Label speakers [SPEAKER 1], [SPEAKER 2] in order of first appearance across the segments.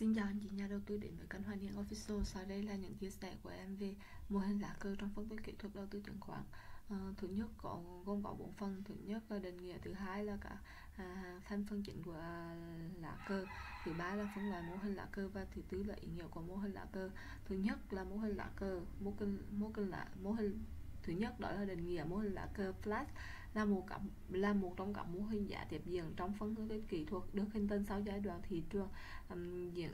[SPEAKER 1] Xin chào anh chị nhà đầu tư đến với kênh Hoa Niên Official. Sau đây là những chia sẻ của em về mô hình lá cờ trong phân tích kỹ thuật đầu tư chứng khoán. À, thứ nhất có gồm có bốn phần. Thứ nhất là định nghĩa, thứ hai là cả à, thành phần chính của à, lá cờ, thứ ba là phân loại mô hình lá cờ và thứ tư là ý nghĩa của mô hình lá cờ. Thứ nhất là mô hình lá cờ, mô hình mô hình lá mô hình thứ nhất đó là định nghĩa mô hình lá cờ flat là một cặp là một trong các mô hình giá tiếp diễn trong phân hướng kỹ thuật được hình thành sau giai đoạn thị trường um, diễn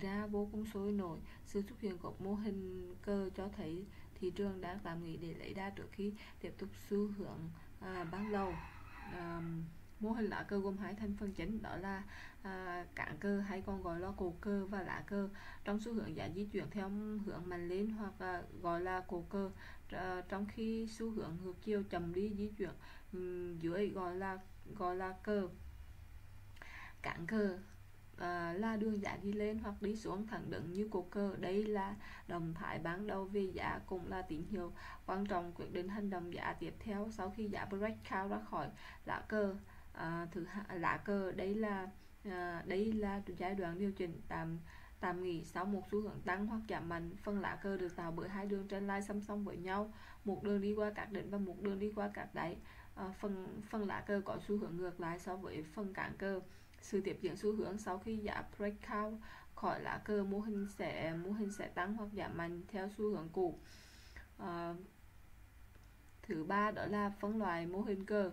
[SPEAKER 1] ra vô cùng sôi nổi. Sự xuất hiện của mô hình cơ cho thấy thị trường đang tạm nghỉ để lấy đà trước khi tiếp tục xu hướng à, ban đầu um, mô hình lá cơ gồm hai thành phần chính đó là à, cản cơ hay còn gọi là cổ cơ và lá cơ trong xu hướng giá di chuyển theo hướng mạnh lên hoặc à, gọi là cổ cơ à, trong khi xu hướng ngược chiều chậm đi di chuyển um, dưới gọi là gọi là cơ cản cơ à, là đường giá đi lên hoặc đi xuống thẳng đứng như cổ cơ đây là động thái ban đầu về giá cũng là tín hiệu quan trọng quyết định hành động giá tiếp theo sau khi giá breakout ra khỏi lá cờ à, thứ hai lá cờ đây là à, đây là giai đoạn điều chỉnh tạm tạm nghỉ sau một xu hướng tăng hoặc giảm mạnh. Phần lá cờ được tạo bởi hai đường trên lai song song với nhau một đường đi qua các đỉnh và một đường đi qua các đáy. À, phần phần lá cờ có xu hướng ngược lại so với phần cản cờ. Sự tiếp diễn xu hướng sau khi giá breakout khỏi lá cờ mô hình sẽ mô hình sẽ tăng hoặc giảm mạnh theo xu hướng cũ. À, thứ ba đó là phân loại mô hình cờ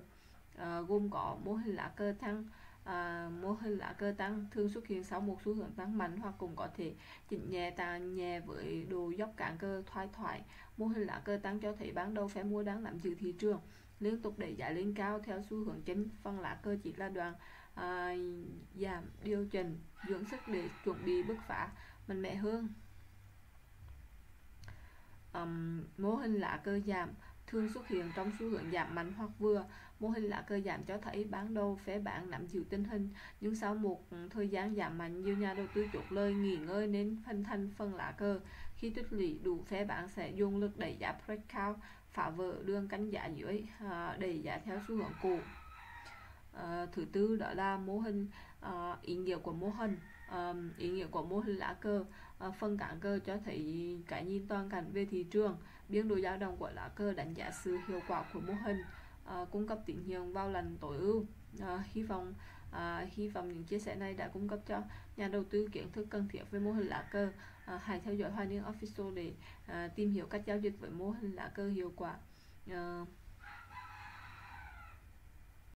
[SPEAKER 1] à, gồm có mô hình lá cờ tăng à, ờ, mô hình lá cờ tăng thường xuất hiện sau một xu hướng tăng mạnh hoặc cũng có thể chỉnh nhẹ tăng nhẹ với đồ dốc cản cơ thoái thoải. Mô hình lá cờ tăng cho thấy ban đầu phe mua đang nắm giữ thị trường liên tục đẩy giá lên cao theo xu hướng chính phần lá cờ chỉ là đoạn à, giảm điều chỉnh dưỡng sức để chuẩn bị bứt phá mạnh mẽ hơn. Um, mô hình lá cờ giảm thường xuất hiện trong xu hướng giảm mạnh hoặc vừa. Mô hình lá cờ giảm cho thấy bán đầu phế bán nắm giữ tình hình, nhưng sau một thời gian giảm mạnh, nhiều nhà đầu tư chốt lời nghỉ ngơi nên hình thành phần lá cờ. Khi tích lũy đủ phế bán sẽ dùng lực đẩy giá breakout, phá vỡ đường canh giá dưới, à, đẩy giá theo xu hướng cũ. À, thứ tư đó là mô hình à, ý nghĩa của mô hình. À, ý nghĩa của mô hình lá cờ. À, phân cản cờ cho thấy cái nhìn toàn cảnh về thị trường. Biên độ dao động của lá cờ đánh giá sự hiệu quả của mô hình à, cung cấp tín hiệu vào lần tối ưu. À, hy vọng à, hy vọng những chia sẻ này đã cung cấp cho nhà đầu tư kiến thức cần thiết về mô hình lá cờ. À, hãy theo dõi Hoa Niên Official để à, tìm hiểu cách giao dịch với mô hình lá cờ hiệu quả. À,